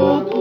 todo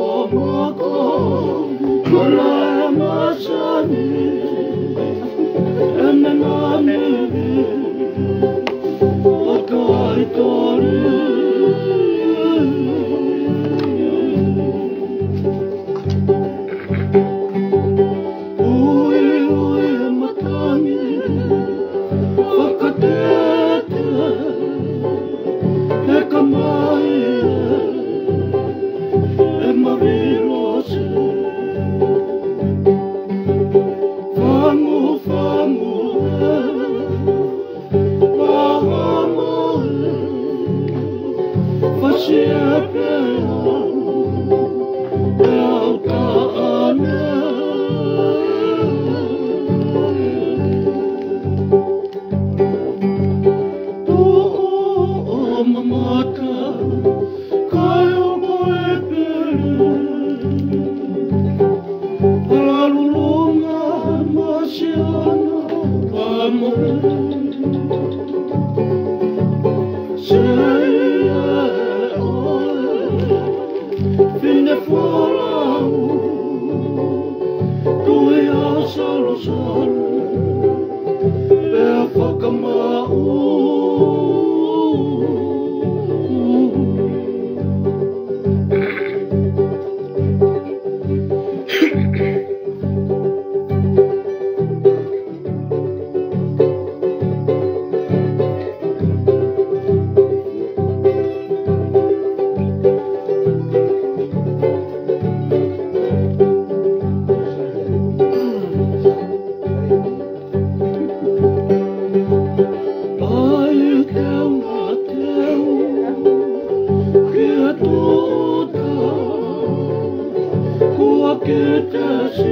salo 这是。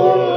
Fine